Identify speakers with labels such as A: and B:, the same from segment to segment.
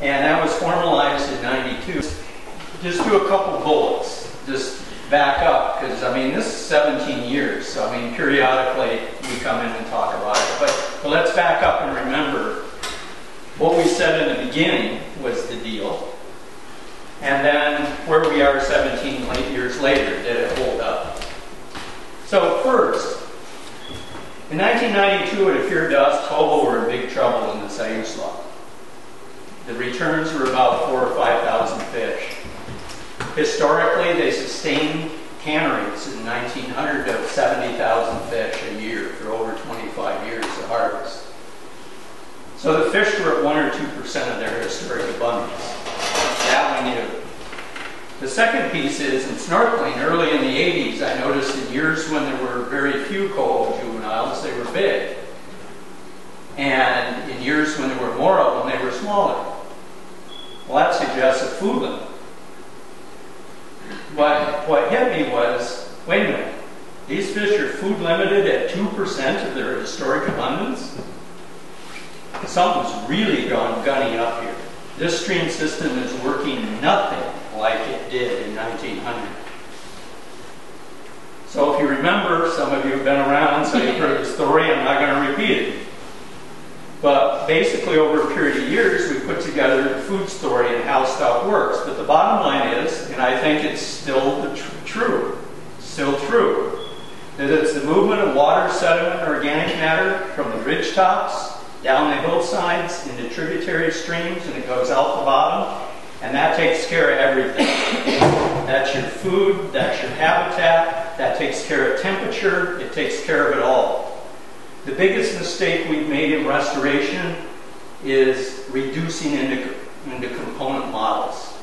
A: And that was formalized in 92. Just do a couple bullets. Just back up, because I mean, this is 17 years, so I mean, periodically we come in and talk about it. But, but let's back up and remember what we said in the beginning was the deal. And then where we are 17 years later, did it hold up? So, first, in 1992, it appeared to us Coho were in big trouble in the Siuslaw. The returns were about four or 5,000 fish. Historically, they sustained canneries in 1900 of 70,000 fish a year for over 25 years of harvest. So the fish were at 1 or 2% of their historic abundance. That we knew. The second piece is in snorkeling, early in the 80s, I noticed in years when there were very few coho juveniles, they were big. And in years when there were more of them, they were smaller. Well, that suggests a food limit. But what hit me was, wait a minute, these fish are food limited at 2% of their historic abundance? Something's really gone gunny up here. This stream system is working nothing like it did in 1900. So if you remember, some of you have been around, so you've heard the story, I'm not going to repeat it. But basically, over a period of years, we put together the food story and how stuff works. But the bottom line is, and I think it's still tr- true, still true, that it's the movement of water, sediment, organic matter from the ridge tops down the hillsides into tributary streams, and it goes out the bottom, and that takes care of everything. that's your food, that's your habitat, that takes care of temperature, it takes care of it all. The biggest mistake we've made in restoration is reducing into, into component models.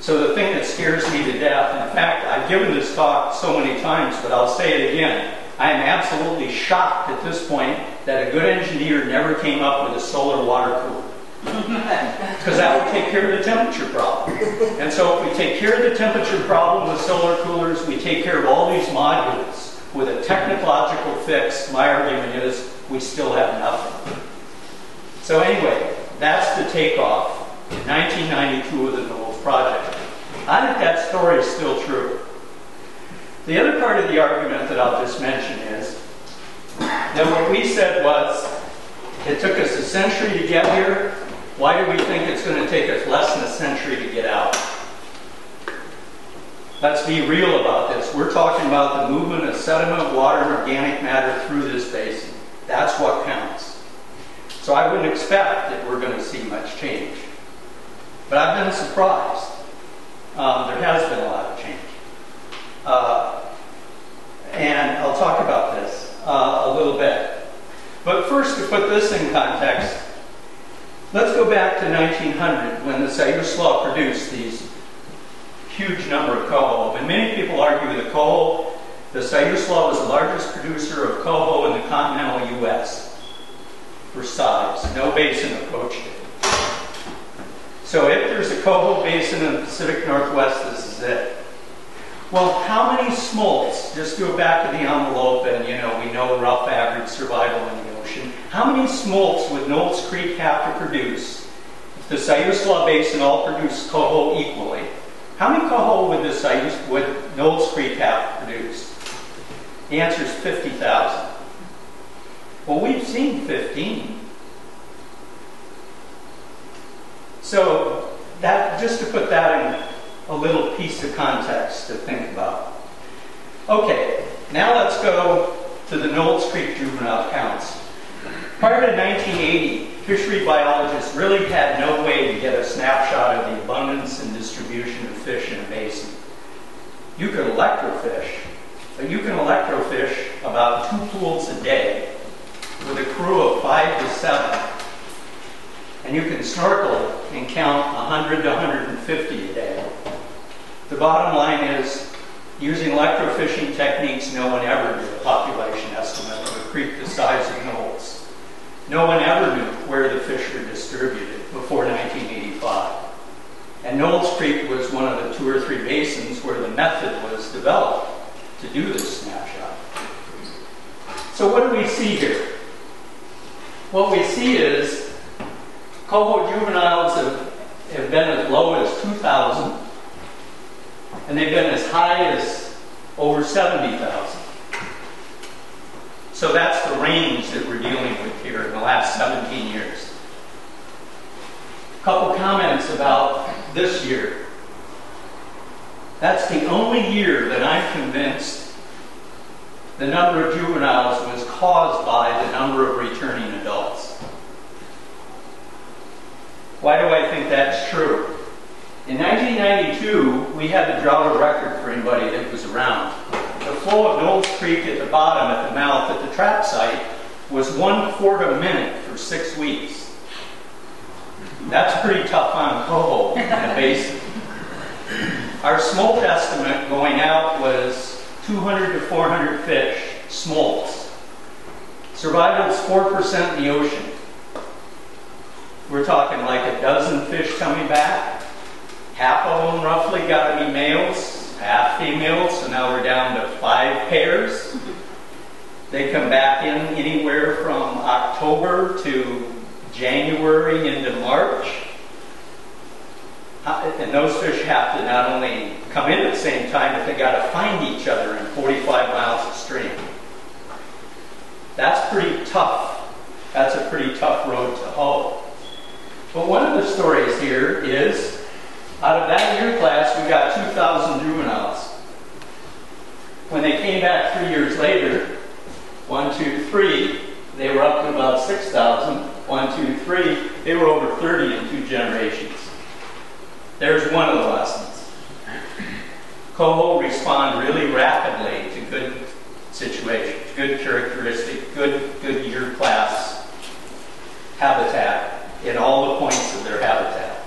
A: So the thing that scares me to death, in fact, I've given this talk so many times, but I'll say it again. I am absolutely shocked at this point that a good engineer never came up with a solar water cooler. Because that would take care of the temperature problem. And so if we take care of the temperature problem with solar coolers, we take care of all these modules with a technological fix, my argument is we still have nothing. So anyway, that's the takeoff in 1992 of the Knowles Project. I think that story is still true. The other part of the argument that I'll just mention is that what we said was it took us a century to get here. Why do we think it's going to take us less than a century to get out? Let's be real about this. We're talking about the movement of sediment, water, and organic matter through this basin. That's what counts. So I wouldn't expect that we're going to see much change. But I've been surprised. Um, there has been a lot of change. Uh, and I'll talk about this uh, a little bit. But first, to put this in context, let's go back to 1900 when the Siuslaw produced these huge number of coho. And many people argue that coho, the Siuslaw was the largest producer of coho in the continental U.S. for size. No basin approached it. So if there's a coho basin in the Pacific Northwest, this is it. Well, how many smolts, just go back to the envelope and, you know, we know rough average survival in the ocean. How many smolts would Knowles Creek have to produce if the Siuslaw Basin all produced coho equally? How many coho would I used, would Knowles Creek have produced? The answer is 50,000. Well, we've seen 15. So that just to put that in a little piece of context to think about. Okay, now let's go to the Knowles Creek juvenile counts. Prior to 1980, fishery biologists really had no way to get a snapshot of the abundance and distribution of fish in a basin. You could electrofish, but you can electrofish about two pools a day with a crew of five to seven. And you can snorkel and count 100 to 150 a day. The bottom line is, using electrofishing techniques, no one ever did a population estimate of a creek the size of Knowles. No one ever knew where the fish were distributed before 1985. And Knowles Creek was one of the two or three basins where the method was developed to do this snapshot. So what do we see here? What we see is coho juveniles have, have been as low as 2,000, and they've been as high as over 70,000. So that's the range that we're dealing with here in the last 17 years. A couple comments about this year. That's the only year that I'm convinced the number of juveniles was caused by the number of returning adults. Why do I think that's true? In 1992, we had the of record for anybody that was around. The flow of Knowles Creek at the bottom, at the mouth, at the trap site, was one quart a minute for six weeks. That's pretty tough on a coho in the basin. Our smolt estimate going out was 200 to 400 fish, smolts. Survival is 4% in the ocean. We're talking like a dozen fish coming back. Half of them roughly got to be males, half females, so now we're down to five pairs. They come back in anywhere from October to January into March. And those fish have to not only come in at the same time, but they got to find each other in 45 miles of stream. That's pretty tough. That's a pretty tough road to hoe. But one of the stories here is, out of that year class, we got 2,000 juveniles. When they came back three years later, one, two, three, they were up to about 6,000. One, two, three, they were over 30 in two generations. There's one of the lessons. Coho respond really rapidly to good situations, good characteristic, good, good year class habitat in all the points of their habitat.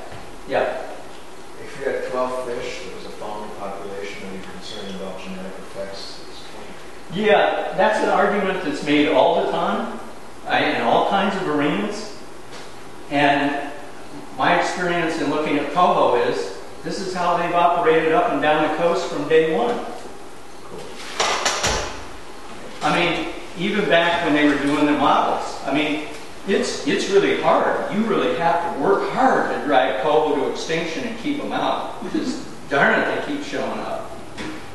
A: Yeah.
B: If you had 12 fish, there was a falling population, are you concerned about genetic effects at this point?
A: Yeah, that's an argument that's made all the time uh, in all kinds of arenas. And my experience in looking at coho is this is how they've operated up and down the coast from day one. I mean, even back when they were doing the models, I mean, it's, it's really hard. You really have to work hard to drive coho to extinction and keep them out. Because darn it, they keep showing up.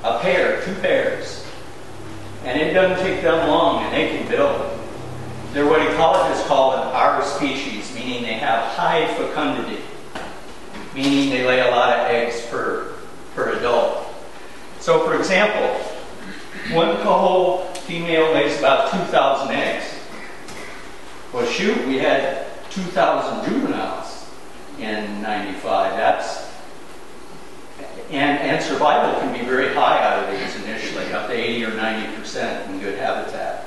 A: A pair, two pairs. And it doesn't take them long, and they can build. They're what ecologists call an R species, meaning they have high fecundity, meaning they lay a lot of eggs per, per adult. So, for example, one coho female lays about 2,000 eggs. Well, shoot, we had 2,000 juveniles in 95. That's and, and survival can be very high out of these initially, up to 80 or 90 percent in good habitat.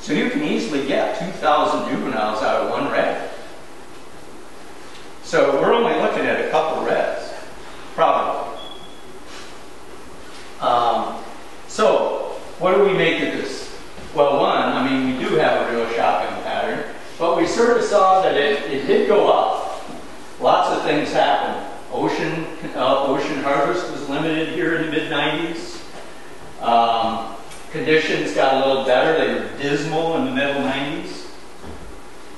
A: So you can easily get 2,000 juveniles out of one redd. So we're only looking at a couple redds, probably. Um, so what do we make of this? Well, one, I mean, we do have a real shopping pattern, but we sort of saw that it, it did go up. Lots of things happened. Ocean, uh, ocean harvest was limited here in the mid 90s. Um, conditions got a little better. They were dismal in the middle 90s.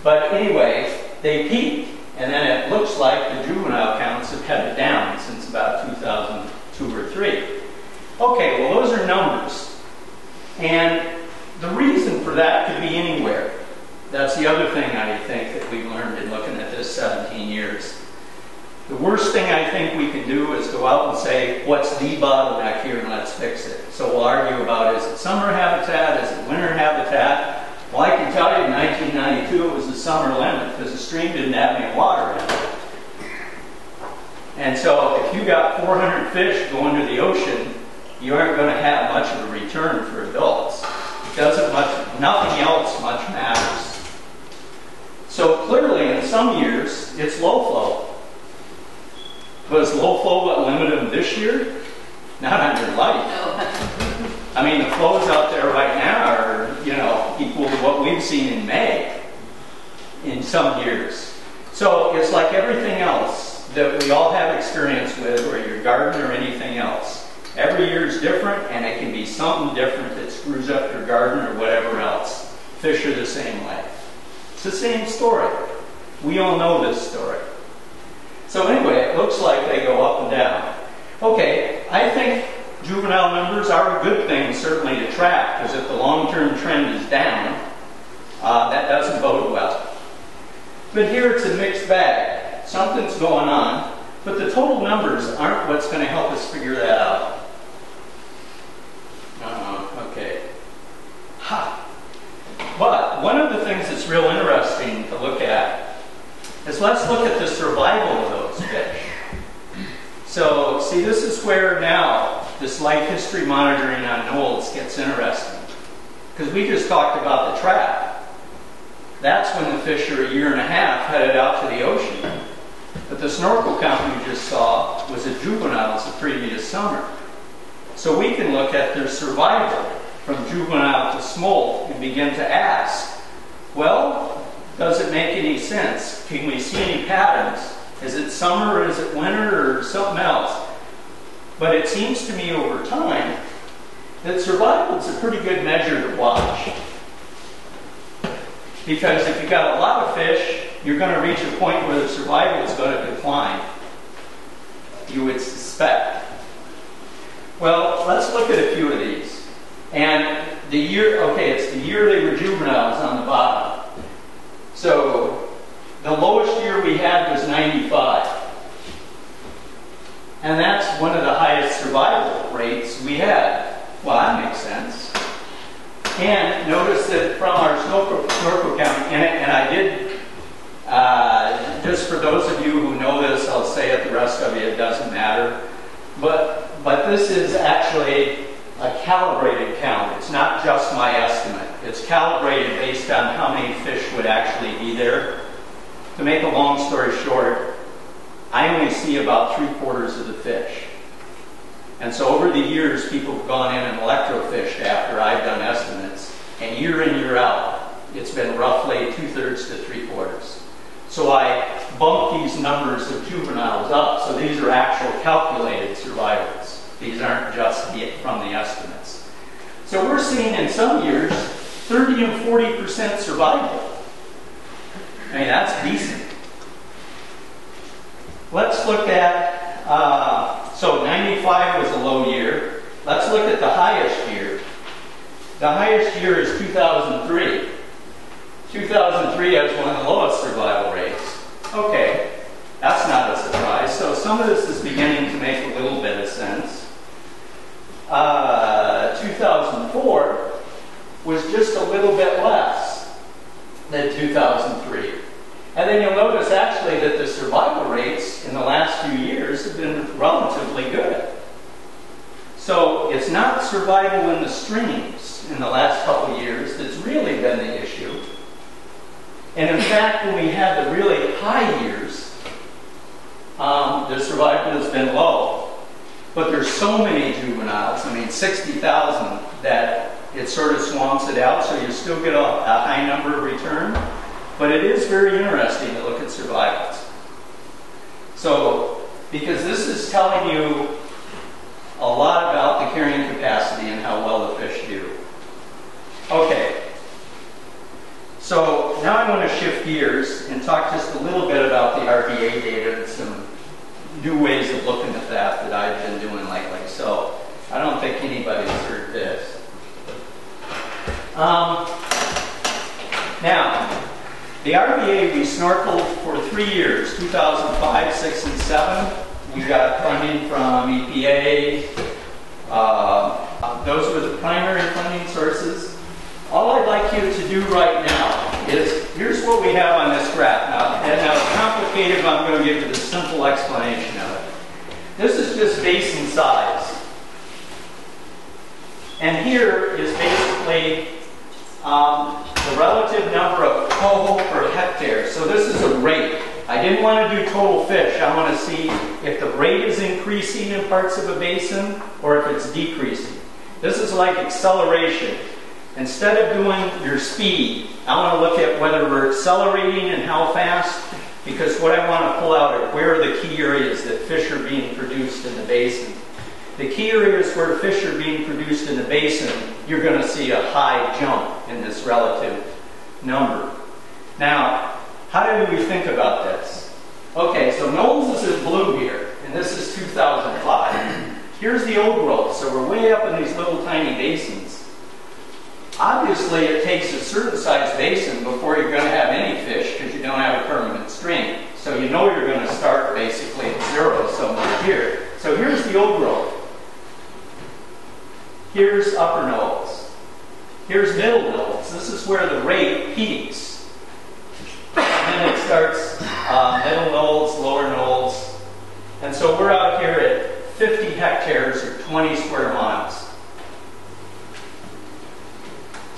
A: But anyway, they peaked. And then it looks like the juvenile counts have headed down since about 2002 or 3. Okay, well, those are numbers. And the reason for that could be anywhere. That's the other thing I think that we've learned in looking at this 17 years. The worst thing I think we can do is go out and say, what's the bottleneck here and let's fix it. So we'll argue about is it summer habitat, is it winter habitat? Well, I can tell you in 1992 it was the summer limit because the stream didn't have any water in it. And so if you got 400 fish going to the ocean, you aren't going to have much of a return for adults. It doesn't much, nothing else much. So clearly in some years, it's low flow. but Was low flow what limited them this year? Not on your life. I mean, the flows out there right now are, you know, equal to what we've seen in May in some years. So it's like everything else that we all have experience with, or your garden or anything else. Every year is different, and it can be something different that screws up your garden or whatever else. Fish are the same way. It's the same story. We all know this story. So anyway, it looks like they go up and down. Okay, I think juvenile numbers are a good thing certainly to track because if the long-term trend is down, uh, that doesn't bode well. But here it's a mixed bag. Something's going on, but the total numbers aren't what's going to help us figure that out. Uh, okay. Ha. But one of the things that's real interesting to look at is let's look at the survival of those fish. So, see, this is where now this life history monitoring on Knowles gets interesting. Because we just talked about the trap. That's when the fish are a year and a half headed out to the ocean. But the snorkel count we just saw was a juveniles the previous summer. So we can look at their survival from juvenile to smolt and begin to ask, well, does it make any sense? Can we see any patterns? Is it summer or is it winter or something else? But it seems to me over time that survival is a pretty good measure to watch. Because if you've got a lot of fish, you're going to reach a point where the survival is going to decline. You would suspect. Well, let's look at a few of these. And the year, okay, it's the year they were juveniles on the bottom. So the lowest year we had was 95. And that's one of the highest survival rates we had. Well, that makes sense. And notice that from our snorkel, snorkel count, and, and I did, uh, just for those of you who know this, I'll say it, the rest of you, it doesn't matter. But, but this is actually a calibrated count. It's not just my estimate. It's calibrated based on how many fish would actually be there. To make a long story short, I only see about three quarters of the fish. And so over the years, people have gone in and electrofished after I've done estimates. And year in, year out, it's been roughly two thirds to three quarters. So I bump these numbers of juveniles up. So these are actual calculated survivals. These aren't just from the estimates. So we're seeing in some years 30 and 40% survival. I mean, that's decent. Let's look at, uh, so 95 was a low year. Let's look at the highest year. The highest year is 2003. 2003 has one of the lowest survival rates. Okay, that's not a surprise. So some of this is beginning to make a little bit of sense. Uh, 2004 was just a little bit less than 2003. And then you'll notice actually that the survival rates in the last few years have been relatively good. So it's not survival in the streams in the last couple of years that's really been the issue. And in fact, when we had the really high years, um, the survival has been low. But there's so many juveniles, I mean 60,000, that it sort of swamps it out, so you still get a, a high number of return. But it is very interesting to look at survivals. So, because this is telling you a lot about the carrying capacity and how well the fish do. Okay. So now I want to shift gears and talk just a little bit about the RBA data and some new ways of looking at that that I've been doing lately. So I don't think anybody's heard this. Um, now, the RBA, we snorkeled for three years, 2005, 6, and 7. We got funding from EPA. Uh, those were the primary funding sources. All I'd like you to do right now is, here's what we have on this graph. Now, and now it's complicated, but I'm going to give you the simple explanation of it. This is just basin size. And here is basically um, the relative number of coho per hectare. So this is a rate. I didn't want to do total fish. I want to see if the rate is increasing in parts of a basin or if it's decreasing. This is like acceleration. Instead of doing your speed, I want to look at whether we're accelerating and how fast, because what I want to pull out are where are the key areas that fish are being produced in the basin. The key areas where fish are being produced in the basin, you're going to see a high jump in this relative number. Now, how do we think about this? Okay, so Knowles is in blue here, and this is 2005. Here's the old growth, so we're way up in these little tiny basins. Obviously, it takes a certain size basin before you're going to have any fish because you don't have a permanent stream. So you know you're going to start basically at zero somewhere here. So here's the old growth. Here's upper Knowles. Here's middle Knowles. This is where the rate peaks. And then it starts uh, middle Knowles, lower Knowles. And so we're out here at 50 hectares or 20 square miles.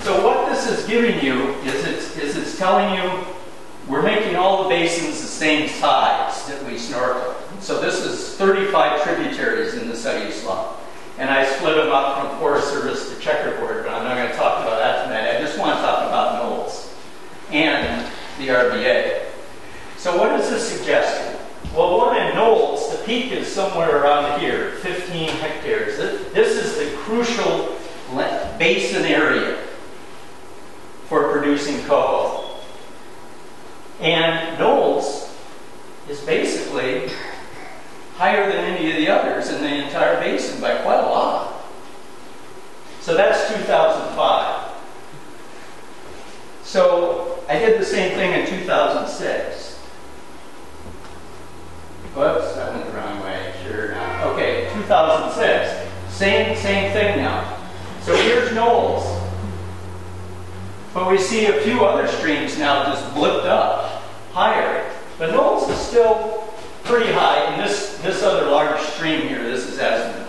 A: So what this is giving you is it's, is it's telling you we're making all the basins the same size that we snorkel. So this is 35 tributaries in the Siuslaw. And I split them up from Forest Service to checkerboard, but I'm not going to talk about that tonight. I just want to talk about Knowles and the RBA. So what is this suggesting? Well, one in Knowles, the peak is somewhere around here, 15 hectares. This is the crucial basin area for producing coho. And Knowles is basically higher than any of the others in the entire basin by quite a lot. So that's 2005. So I did the same thing in 2006. Whoops, I went the wrong way. Sure not. Okay, 2006. Same, same thing now. So here's Knowles. But we see a few other streams now just blipped up higher. But Knowles is still pretty high. And this, this other large stream here, this is Esmond.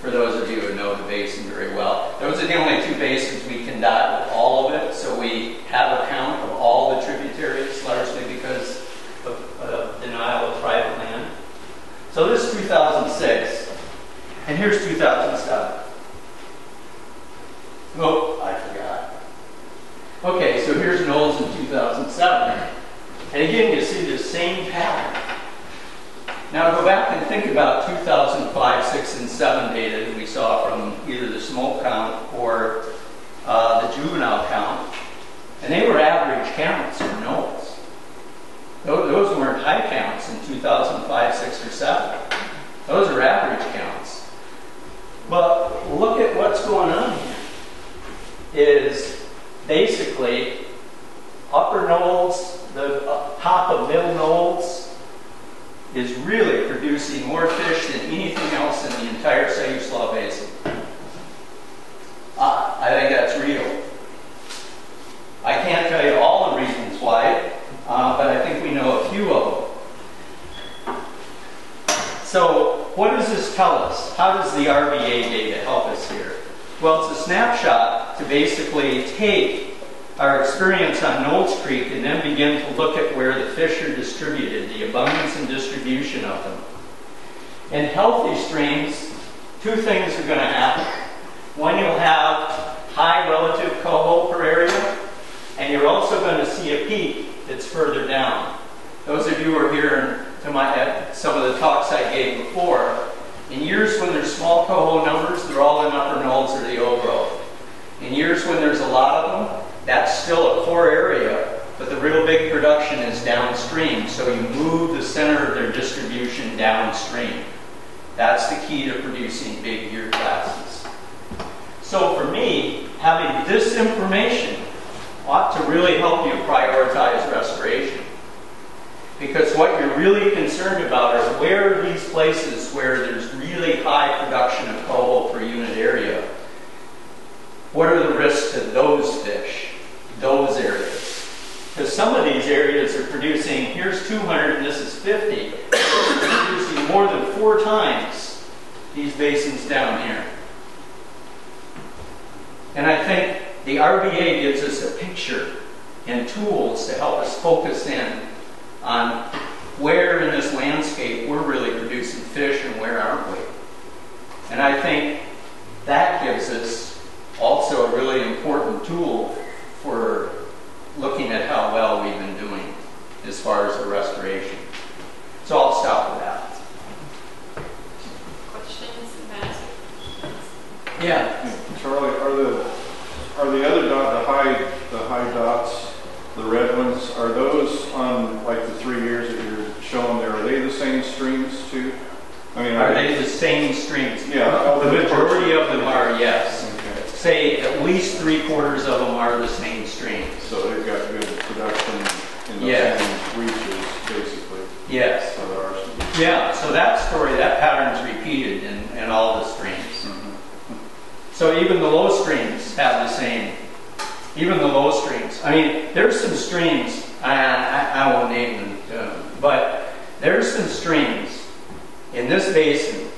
A: For those of you who know the basin very well. Those are the only two basins we can dot with all of it. So we have a count of all the tributaries, largely because of uh, denial of private land. So this is 2006. And here's 2007. Oh, I forgot. Okay, so here's Knowles in 2007. And again, you see the same pattern. Now go back and think about 2005, 6, and 7 data that we saw from either the smolt count or uh, the juvenile count. And they were average counts for Knowles. Those, those weren't high counts in 2005, 6, or 7. Those are average counts. But look at what's going on here. Is basically upper Knowles, the top of middle Knowles, is really producing more fish than anything else in the entire Siuslaw Basin. Uh, I think that's real. I can't tell you all the reasons why, uh, but I think we know a few of them. So, what does this tell us? How does the RBA data help us here? Well, it's a snapshot to basically take our experience on Knowles Creek and then begin to look at where the fish are distributed, the abundance and distribution of them. In healthy streams, two things are going to happen. One, you'll have high relative coho per area, and you're also going to see a peak that's further down. Those of you who are here to my, at some of the talks I gave before, in years when there's small coho numbers, they're all in upper Knowles or the growth. In years when there's a lot of them, that's still a core area, but the real big production is downstream. So you move the center of their distribution downstream. That's the key to producing big year classes. So for me, having this information ought to really help you prioritize restoration. Because what you're really concerned about is where are these places where there's really high production of coho per unit area. What are the risks to those fish? those areas. Because some of these areas are producing, here's 200 and this is 50, producing more than four times these basins down here. And I think the RBA gives us a picture and tools to help us focus in on where in this landscape we're really producing fish and where aren't we. And I think that gives us also a really important tool for looking at how well we've been doing as far as the restoration. So I'll stop with that.
C: Questions, Matt?
A: Yeah.
D: Charley, are the, are the other dot, the high, the high dots, the red ones,
C: reaches, basically,
A: Yes.
C: so there are some.
A: Yeah, so that story, that pattern's repeated in, in all the streams. So even the low streams have the same, even the low streams. I mean, there's some streams, I, I, I won't name them, uh, but there's some streams in this basin.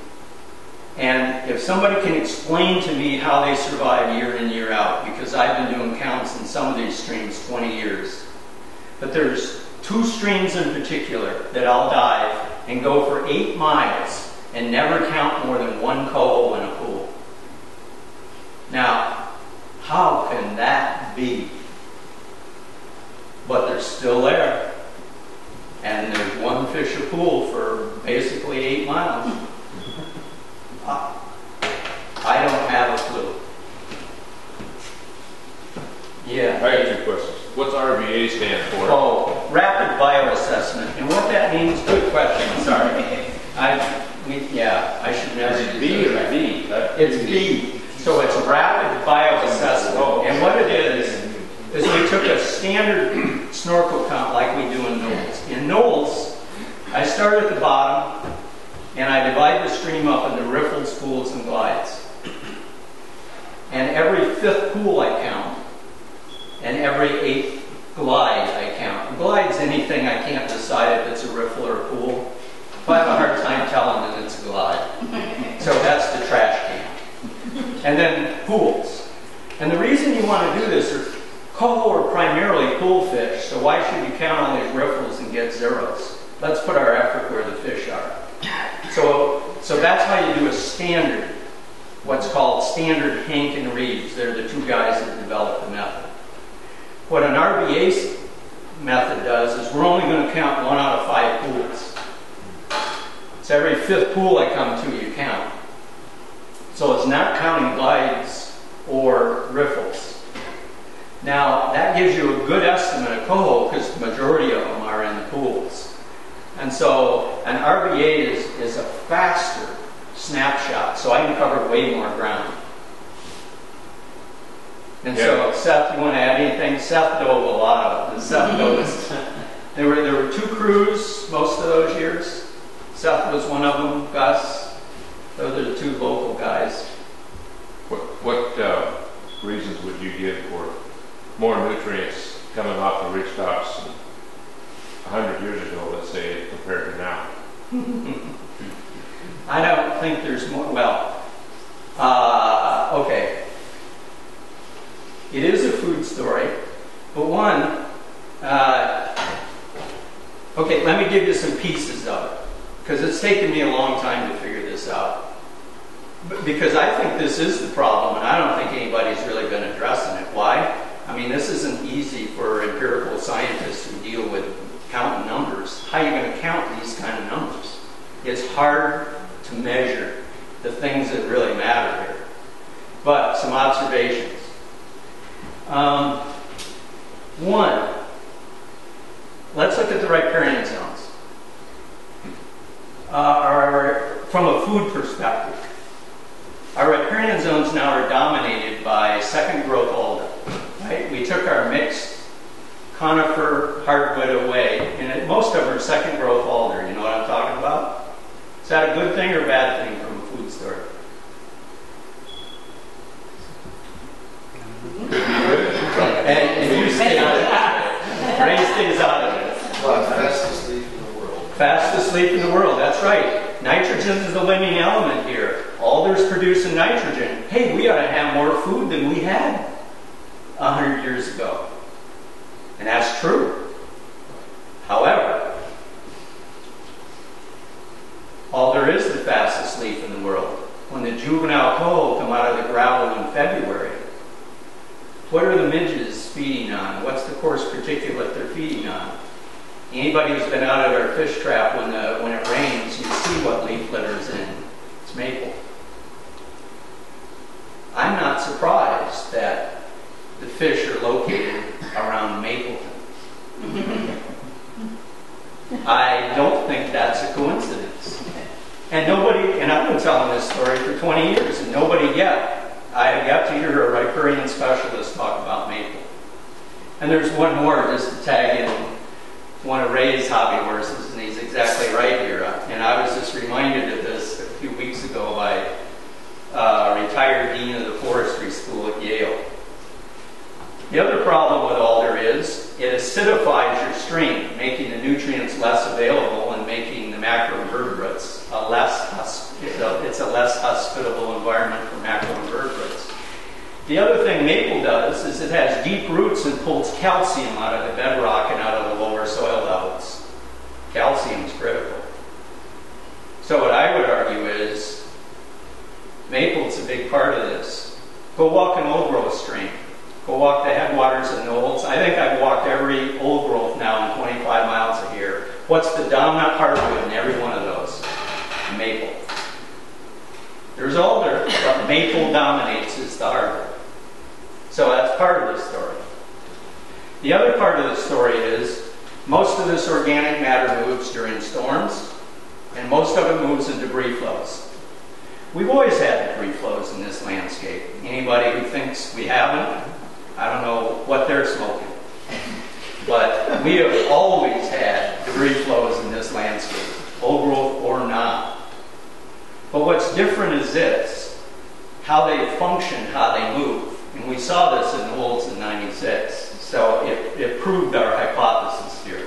A: And if somebody can explain to me how they survive year in, year out, because I've been doing counts in some of these streams 20 years. But there's two streams in particular that I'll dive and go for eight miles and never count more than one coho in a pool. Now, how can that be? But they're still there. And there's one fish a pool for basically eight miles. I I don't have a clue. Yeah.
D: I got two questions. What's RBA stand for?
A: Oh, rapid bioassessment. And what that means, good question, sorry. I, we- yeah, I should never.
C: Is it B or V?
A: It's B. So it's rapid bioassessment. And what it is, is we took a standard snorkel count like we do in Knowles. In Knowles, I start at the bottom and I divide the stream up into riffles, pools, and glides. And every fifth pool I count, and every eighth glide I count. Glide's anything I can't decide if it's a riffle or a pool. If I have a hard time telling that it's a glide. So that's the trash can. And then pools. And the reason you want to do this are coho primarily pool fish, so why should you count all these riffles and get zeros? Let's put our effort where the fish are. So, so that's how you do a standard, what's called standard Hankin and Reeves. They're the two guys that developed the method. What an RBA method does is we're only going to count one out of five pools. So every fifth pool I come to, you count. So it's not counting glides or riffles. Now, that gives you a good estimate of coho because the majority of them are in the pools. And so an RBA is, is a faster snapshot, so I can cover way more ground. And so, Seth, you want to add anything? Seth dove a lot of it. And Seth knows. there were there were two crews most of those years. Seth was one of them. Gus. Those are the two local guys.
D: What, what uh, reasons would you give for more nutrients coming off the ridge tops a hundred years ago, let's say, compared to now?
A: I don't think there's more. Well, uh, okay. It is a food story, but one. Uh, okay, let me give you some pieces of it because it's taken me a long time to figure this out. Because I think this is the problem, and I don't think anybody's really been addressing it. Why? I mean, this isn't easy for empirical scientists who deal with counting numbers. How are you going to count these kind of numbers? It's hard to measure the things that really matter here. But some observations. Um, one, let's look at the riparian zones. Uh, our, from a food perspective, our riparian zones now are dominated by second growth alder. We took our mixed conifer hardwood away, and it, most of them are second growth alder. You know what I'm talking about? Is that a good thing or a bad thing from a food store? And, and you stay out of it. Ray stays out of it.
B: Well, fastest leaf in the world.
A: Fastest leaf in the world, that's right. Nitrogen is the limiting element here. Alders producing nitrogen. Hey, we ought to have more food than we had a hundred years ago. And that's true. However, alder is the fastest leaf in the world. When the juvenile coho come out of the gravel in February, what are the midges feeding on? What's the coarse particulate they're feeding on? Anybody who's been out at our fish trap when, the, when it rains, you see what leaf litter's in. It's maple. I'm not surprised fish are located around Mapleton. I don't think that's a coincidence. And nobody, and I've been telling this story for 20 years, and nobody yet, I have got to hear a riparian specialist talk about maple. And there's one more just to tag in want to raise hobby horses, and he's exactly right here. And I was just reminded of this a few weeks ago by uh, retired dean of the Yale. The other problem with alder is it acidifies your stream, making the nutrients less available and making the macroinvertebrates a less hus- it's a, it's a less hospitable environment for macroinvertebrates. The other thing maple does is it has deep roots and pulls calcium out of the bedrock and out of the lower soil levels. Calcium is critical. So what I would argue is maple's a big part of this. Go walk an old growth stream. Go walk the headwaters of Knowles. I think I've walked every old growth now in 25 miles a year. What's the dominant hardwood in every one of those? Maple. There's alder, but maple dominates as the hardwood. So that's part of the story. The other part of the story is most of this organic matter moves during storms, and most of it moves in debris flows. We've always had debris flows in this landscape. Anybody who thinks we haven't, I don't know what they're smoking. But we have always had debris flows in this landscape, old growth or not. But what's different is this how they function, how they move. And we saw this in Knowles in 96. So it, it proved our hypothesis here.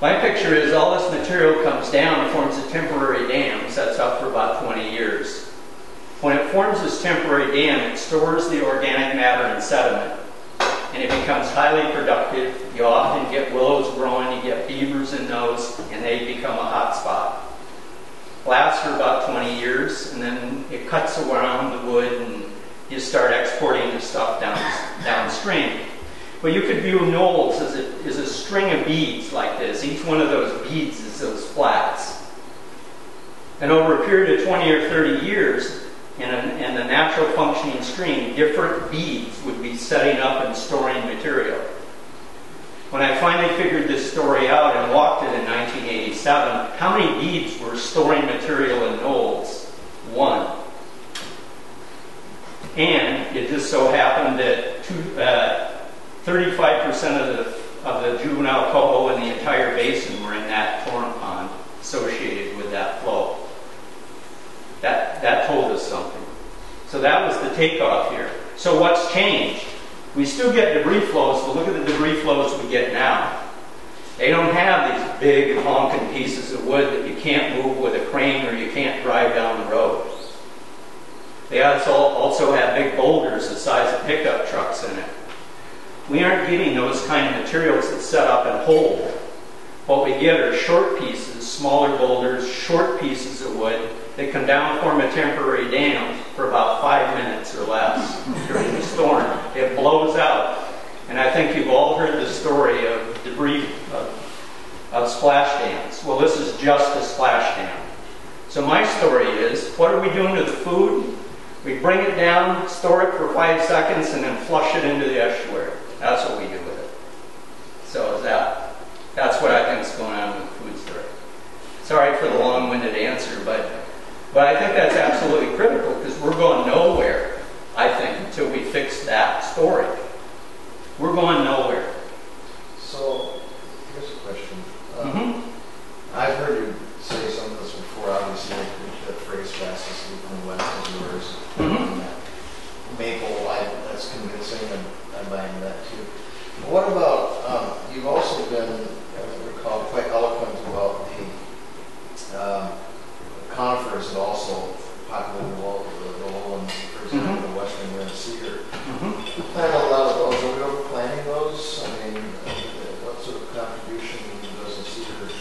A: My picture is all this material comes down, forms a temporary dam, sets up for about 20 years. When it forms this temporary dam, it stores the organic matter in sediment, and it becomes highly productive. You often get willows growing, you get beavers in those, and they become a hot spot. Lasts for about 20 years, and then it cuts around the wood, and you start exporting the stuff down, downstream. But you could view Knowles as a, as a string of beads like this. Each one of those beads is those flats. And over a period of 20 or 30 years, in, a, in a natural functioning stream, different beads would be setting up and storing material. When I finally figured this story out and walked it in 1987, how many beads were storing material in Knowles? One. And it just so happened that uh, 35% of the, of the juvenile coho in the entire basin were in that torrent pond associated with that flow. That, that told us something. So that was the takeoff here. So what's changed? We still get debris flows, but look at the debris flows we get now. They don't have these big honking pieces of wood that you can't move with a crane or you can't drive down the road. They also, also have big boulders the size of pickup trucks in it. We aren't getting those kind of materials that set up and hold. What we get are short pieces, smaller boulders, short pieces of wood that come down, form a temporary dam for about five minutes or less during the storm. It blows out. And I think you've all heard the story of debris of, of splash dams. Well, this is just a splash dam. So my story is, what are we doing to the food? We bring it down, store it for five seconds, and then flush it into the estuary. That's what we do with it. So is that, that's what I think is going on with the food story. Sorry for the long-winded answer, but, but I think that's absolutely critical because we're going nowhere, I think, until we fix that story. We're going nowhere.
B: So, here's a question. Um,
A: Mhm.
B: I've heard you say some of this before, obviously, the phrase fastest loop in the west is yours.
A: Mhm.
B: Maple, I, that's convincing, and I'm buying that too. What about, um, you've also been, I recall, quite eloquent about the, um, conifers that also populate the wall, the the lowlands, for example, the western red cedar.
A: Mhm.
B: Plant a lot of those, are we overplanting those? I mean, uh, what sort of contribution does a cedar,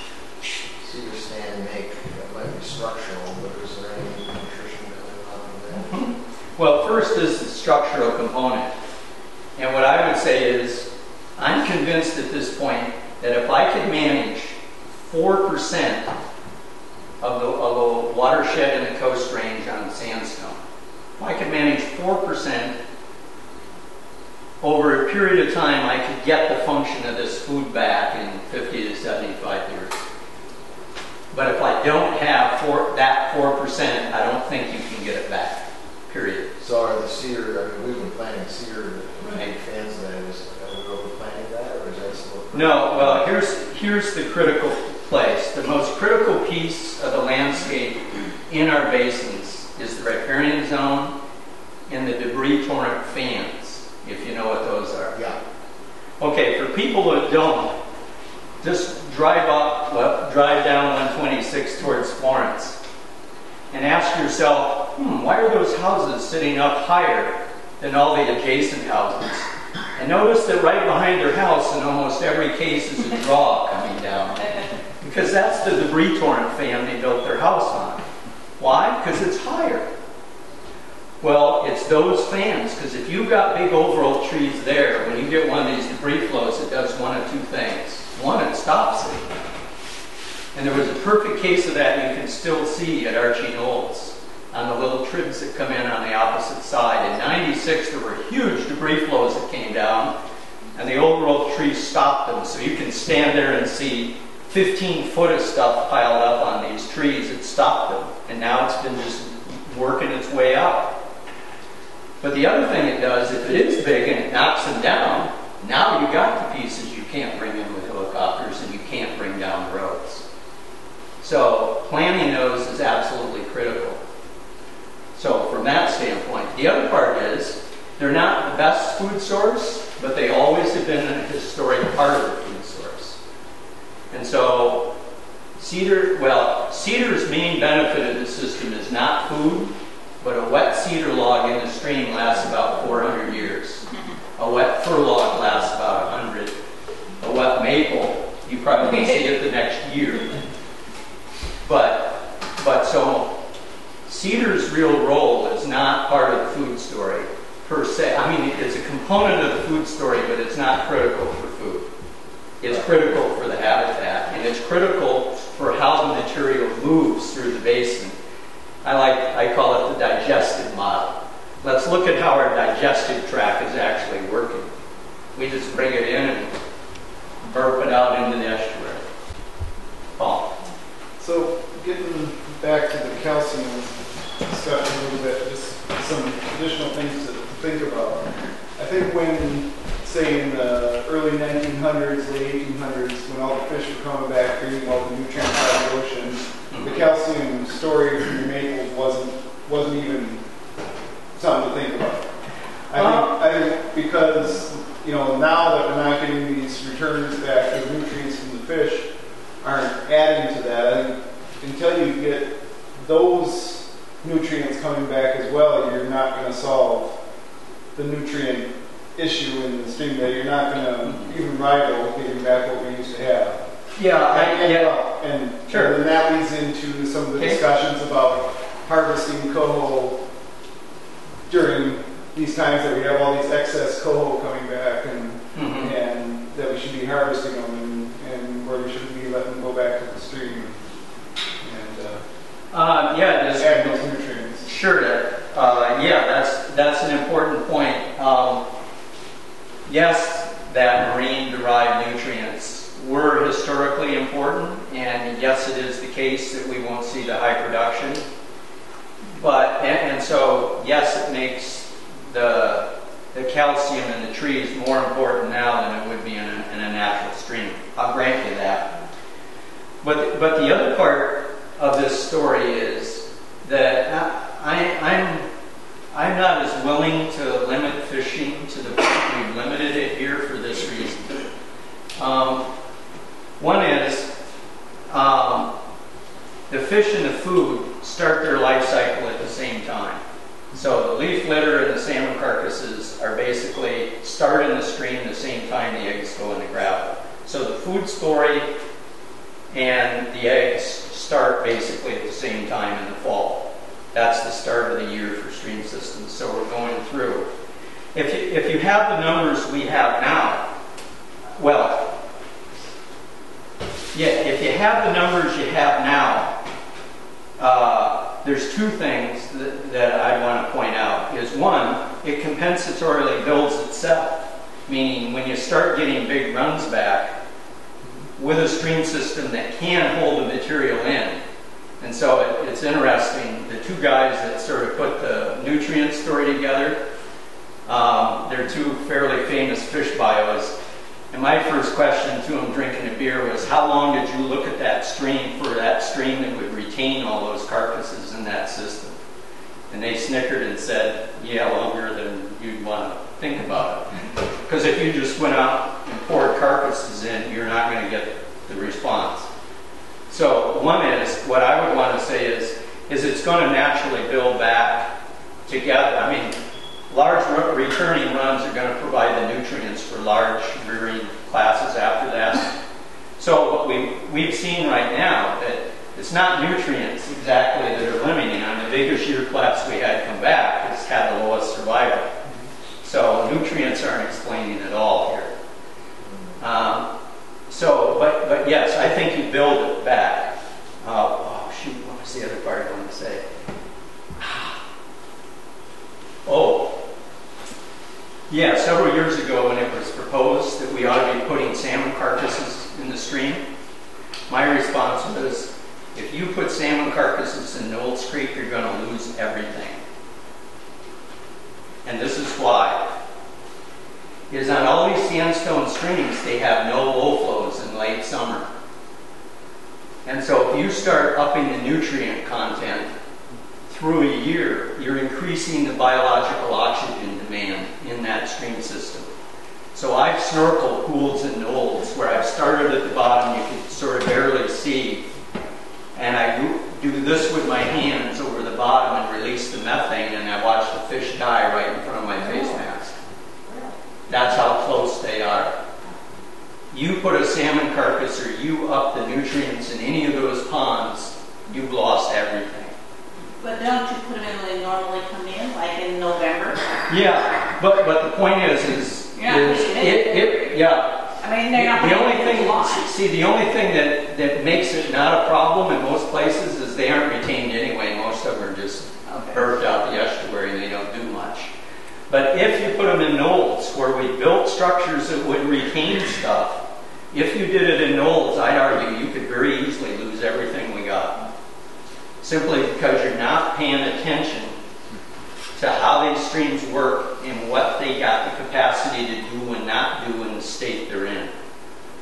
B: cedar stand make? It might be structural, but is there any nutrition coming out of that?
A: Well, first is the structural component. And what I would say is, I'm convinced at this point that if I could manage 4% of the, of the watershed in the coast range on sandstone, if I could manage 4%, over a period of time, I could get the function of this food back in 50 to 75 years. But if I don't have four, that 4%, I don't think you can get it back, period.
B: So are the cedar, I mean, we've been planting cedar,
A: Right.
B: big fans of that, is, are we overplanting that, or is that still?
A: No, well, here's, the critical place. The most critical piece of the landscape in our basins is the riparian zone and the debris torrent fans, if you know what those are.
B: Yeah.
A: Okay, for people that don't, just drive up, well, drive down 126 towards Florence and ask yourself, hmm, why are those houses sitting up higher than all the adjacent houses? And notice that right behind their house, in almost every case, is a draw coming down. Because that's the debris torrent fan they built their house on. Why? Because it's higher. Well, it's those fans, because if you've got big overall trees there, when you get one of these debris flows, it does one of two things. One, it stops it. And there was a perfect case of that you can still see at Archie Knowles on the little tribs that come in on the opposite side. In 96, there were huge debris flows that came down, and the overall trees stopped them. So you can stand there and see 15 foot of stuff piled up on these trees. It stopped them. And now it's been just working its way out. But the other thing it does, if it is big and it knocks them down, now you got the pieces you can't bring in with helicopters and you can't bring down roads. So planning those is absolutely critical. So from that standpoint, the other part is they're not the best food source, but they always have been a historic part of the food source. And so cedar, well, cedar's main benefit of the system is not food, but a wet cedar log in the stream lasts about 400 years. A wet fir log lasts about 100. A wet maple, you probably see it the next year. But, but so cedar's real role is not part of the food story per se. I mean, it's a component of the food story, but it's not critical for food. It's critical for the habitat, and it's critical for how the material moves through the basin. I like, I call it the digestive model. Let's look at how our digestive tract is actually working. We just bring it in and burp it out into the estuary. Paul.
E: So getting back to the calcium stuff a little bit, just some additional things to think about. I think when, say in the early 1900s, late 1800s, when all the fish were coming back, bringing all the nutrients out of the ocean, the calcium storage in the maples wasn't wasn't even something to think about. I think, I think because you know now that we're not getting these returns back, the nutrients from the fish aren't adding to that. I think until you get those nutrients coming back as well, you're not going to solve the nutrient issue in the stream. That you're not going to even rival getting back what we used to have.
A: Yeah, I,
E: And,
A: yeah.
E: and,
A: Sure.
E: and that leads into some of the
A: Okay.
E: discussions about harvesting coho these times that we have all these excess coho coming back and,
A: Mhm.
E: and that we should be harvesting them and, and where we shouldn't be letting them go back to the stream and uh,
A: Uh, yeah, is.
E: add those nutrients.
A: Sure. Uh, yeah, that's that's an important point. Um, yes, that marine-derived nutrients were historically important, and yes, it is the case that we won't see the high production. But and, and so yes, it makes the the calcium in the tree is more important now than it would be in a, in a natural stream. I'll grant you that. But but the other part of this story is that I, I'm I'm not as willing to limit fishing to the point we've limited it here for this reason. Um, one is um, the fish and the food start their life cycle at the same time. So the leaf litter and the salmon carcasses are basically start in the stream the same time the eggs go in the gravel. So the food story and the eggs start basically at the same time in the fall. That's the start of the year for stream systems. So we're going through. If you, if you have the numbers we have now, well, yeah, if you have the numbers you have now, uh, there's two things that, that I want to point out. Is one, it compensatorily builds itself, meaning when you start getting big runs back with a stream system that can hold the material in. And so it, it's interesting, the two guys that sort of put the nutrient story together, um, they're two fairly famous fish bios. And my first question to him drinking a beer was, how long did you look at that stream for that stream that would retain all those carcasses in that system? And they snickered and said, yeah, longer than you'd want to think about it. Because if you just went out and poured carcasses in, you're not going to get the response. So one is, what I would want to say is, is it's going to naturally build back together. I mean, large re- returning runs are going to provide the nutrients for large rearing classes after that. So what we, we've seen right now, that it's not nutrients exactly that are limiting. On the biggest year class we had come back, it's had the lowest survival. So nutrients aren't explaining it all here. Um, so, but, but yes, I think you build it back. Uh, oh, shoot, what was the other part I wanted to say? Oh, yeah, several years ago when it was proposed that we ought to be putting salmon carcasses in the stream, my response was, if you put salmon carcasses in Knowles Creek, you're going to lose everything. And this is why. Is on all these sandstone streams, they have no low flows in late summer. And so if you start upping the nutrient content through a year, you're increasing the biological oxygen demand in that stream system. So I've snorkeled pools and Knowles where I've started at the bottom, you can sort of barely see, and I do- do this with my hands over the bottom and release the methane, and I watch the fish die right in front of my face oh. mask. That's how close they are. You put a salmon carcass or you up the nutrients in any of those ponds, you've lost everything.
F: But don't you put them in when they normally come in, like in November?
A: Yeah, but, but the point is, is,
F: Yeah,
A: is
F: it
A: it, it, yeah.
F: I mean, they're not
A: The only
F: gonna
A: thing, see, the only thing that, that makes it not a problem in most places is they aren't retained anyway. Most of them are just
F: Okay.
A: out the estuary and they don't do much. But if you put them in Knowles where we built structures that would retain stuff, if you did it in Knowles, I'd argue you could very easily lose everything we got. Simply because you're not paying attention to how these streams work and what they got the capacity to do and not do in the state they're in.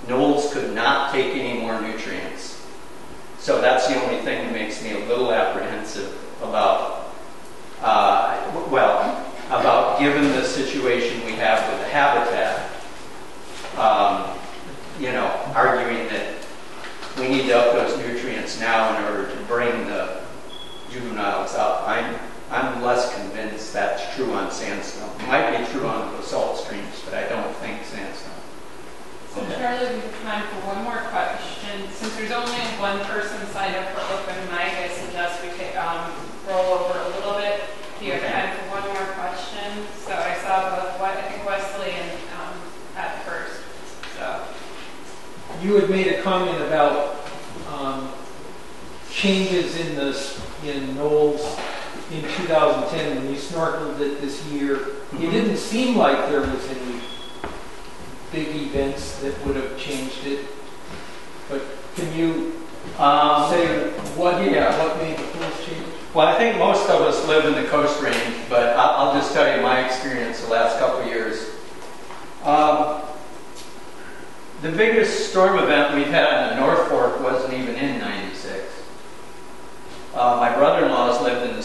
A: Knowles could not take any more nutrients. So that's the only thing that makes me a little apprehensive about, uh, well, about given the situation we have with the habitat, um, you know, arguing that we need to up those nutrients now in order to bring the juveniles up. I'm, I'm less convinced that's true on sandstone. It might be true on basalt streams, but I don't think sandstone.
G: So Charley, we have time for one more question. Since there's only one person signed up for open mic, I suggest we could um, roll over a little bit. Do you have time for one more question? So I saw both, I think Wesley and um, Pat first. So,
H: You had made a comment about um, changes in the, in Knowles in 2010 when you snorkeled it this year.
A: Mhm.
H: It didn't seem like there was any big events that would have changed it. But can you
A: Um,
H: say what,
A: yeah.
H: what made the pools change?
A: Well, I think most of us live in the coast range, but I'll just tell you my experience the last couple of years. Um, the biggest storm event we've had in the North Fork wasn't even in 96. Uh, my brother-in-law's lived in the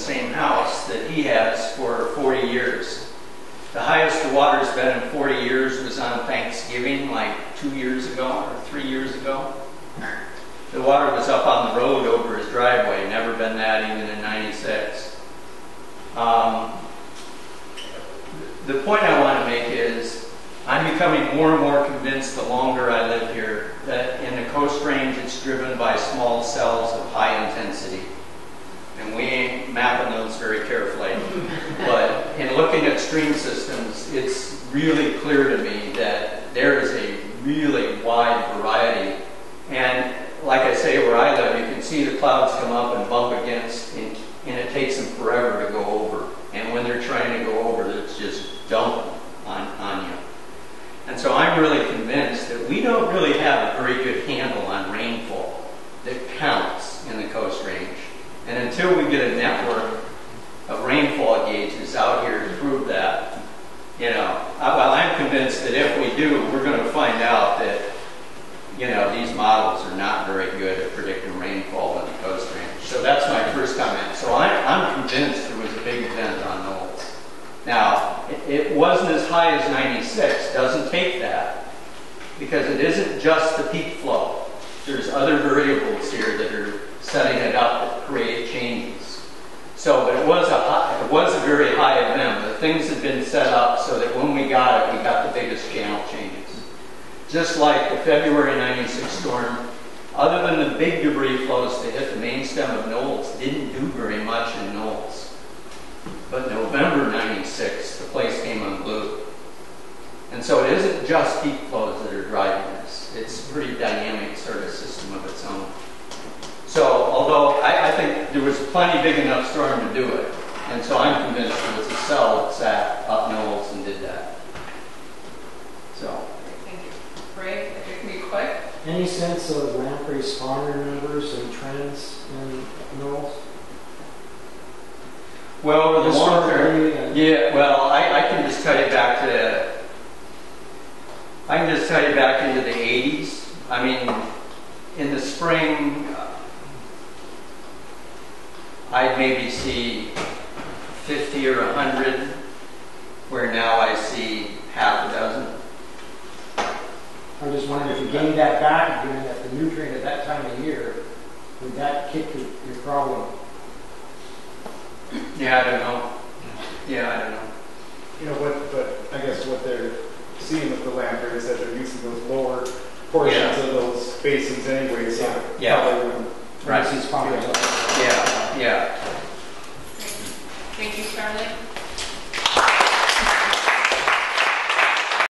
A: same house that he has for 40 years. The highest the water's been in 40 years was on Thanksgiving, like two years ago or three years ago. The water was up on the road over his driveway, never been that even in 96. Um, the point I want to make is I'm becoming more and more convinced the longer I live here that in the coast range it's driven by small cells of high intensity. And we ain't mapping those very carefully. but in looking at stream systems, it's really clear to me that there is a really wide variety. And like I say, where I live, you can see the clouds come up and bump against, and, and it takes them forever to go over. And when they're trying to go over, it's just dumping on, on you. And so I'm really convinced that we don't really have a very good handle on rainfall that counts in the coast range. And until we get a network of rainfall gauges out here to prove that, you know, I- well, I'm convinced that if we do, we're going to find out models are not very good at predicting rainfall in the coast range. So that's my first comment. So I, I'm convinced there was a big event on Knowles. Now, it, it wasn't as high as 96, doesn't take that, because it isn't just the peak flow. There's other variables here that are setting it up that create changes. So, but it was a high, it was a very high event. The things had been set up so that when we got it, we got the biggest channel changes. Just like the February 96 storm, other than the big debris flows that hit the main stem of Knowles, didn't do very much in Knowles. But November 96, the place came unglued. And so it isn't just heat flows that are driving this. It's a pretty dynamic sort of system of its own. So although I, I think there was plenty big enough storm to do it, and so I'm convinced it was a cell that sat up Knowles and did that. So,
G: Thank you. Ray, if it can be quick.
I: Any sense of lamprey spawner numbers and trends in Knowles?
A: Well, the long term, Yeah, well, I, I can just tell you back to, I can just tell you back into the 80s. I mean, in the spring, uh, I'd maybe see 50 or 100, where now I see half a dozen.
I: I'm just wondering if you gained that back again at the nutrient at that time of year, would that kick your, your problem?
A: Yeah, I don't know. Yeah, I don't know.
E: You know what? But I guess what they're seeing with the lamprey is that they're using those lower portions
A: Yeah.
E: of those basins anyway. So
A: Yeah.
E: Right. Yeah.
A: Yeah,
I: yeah. Thank you, Charley.